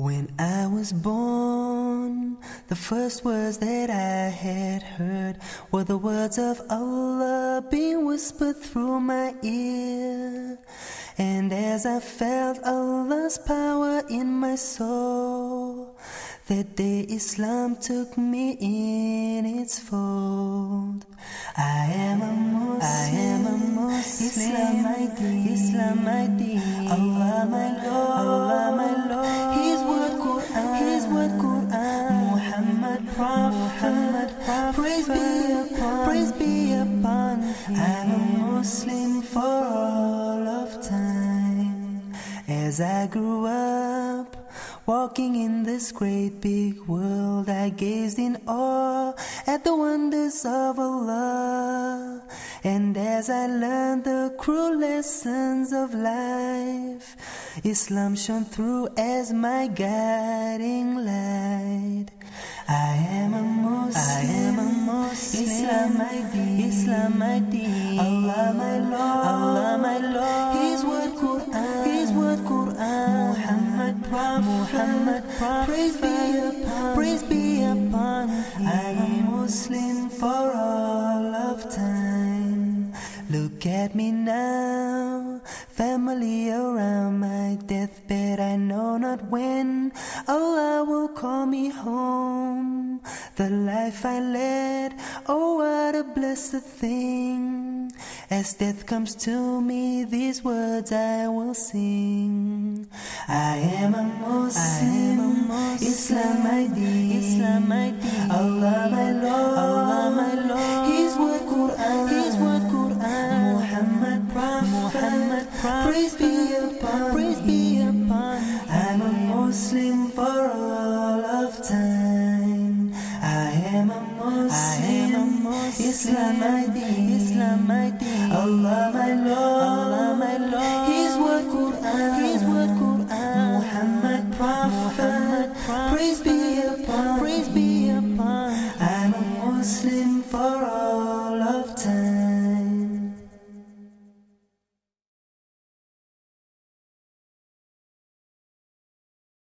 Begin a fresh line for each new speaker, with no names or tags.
When I was born, the first words that I had heard were the words of Allah being whispered through my ear. And as I felt Allah's power in my soul, that day Islam took me in its fold. I am a Muslim, I am a Muslim, Islam my deen, Islam my deen, Allah my Lord, Praise be upon, praise be upon Him. I'm a Muslim for all of time. As I grew up. Walking in this great big world, I gazed in awe at the wonders of Allah. And as I learned the cruel lessons of life, Islam shone through as my guiding light. Islam my deen, Islam my deen, Allah my Lord, Allah my Lord, His word Quran, His word Quran, Muhammad Prophet, Muhammad Prophet, praise be upon, praise be upon Him. I'm a Muslim for all of time. Look at me now, family around my deathbed. I know not when. Allah will call me home. The life I led, oh, what a blessed thing. As death comes to me, these words I will sing. I am a Muslim, I am a Muslim. Islam my deen, Islam my deen. Allah my Lord, Allah my Lord. His word Quran, His word Quran. Muhammad Prophet, Muhammad Prophet. Praise be upon, praise be upon. I'm a Muslim for all of time. Islam my deen, Islam my deen. Allah my Lord, Allah my Lord. His word Quran, His word Quran. Muhammad Prophet, Praise be upon, praise be upon. I'm a Muslim for all.